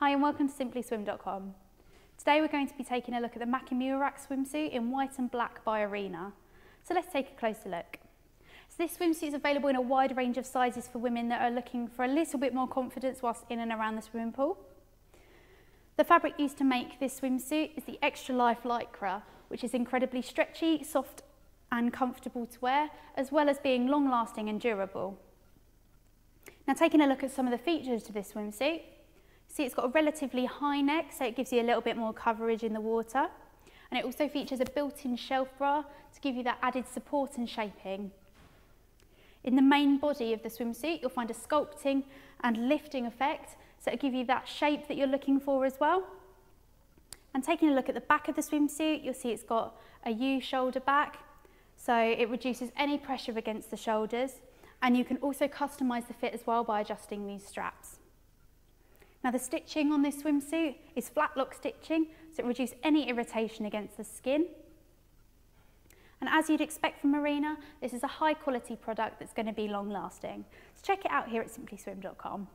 Hi and welcome to simplyswim.com. Today we're going to be taking a look at the Makimurax swimsuit in white and black by Arena. So let's take a closer look. So this swimsuit is available in a wide range of sizes for women that are looking for a little bit more confidence whilst in and around the swimming pool. The fabric used to make this swimsuit is the Xtra Life Lycra, which is incredibly stretchy, soft and comfortable to wear, as well as being long lasting and durable. Now taking a look at some of the features to this swimsuit, See, it's got a relatively high neck, so it gives you a little bit more coverage in the water. And it also features a built-in shelf bra to give you that added support and shaping. In the main body of the swimsuit, you'll find a sculpting and lifting effect, so it'll give you that shape that you're looking for as well. And taking a look at the back of the swimsuit, you'll see it's got a U shoulder back, so it reduces any pressure against the shoulders. And you can also customise the fit as well by adjusting these straps. Now the stitching on this swimsuit is flat lock stitching, so it reduces any irritation against the skin. And as you'd expect from Arena, this is a high quality product that's going to be long lasting. So check it out here at simplyswim.com.